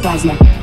再见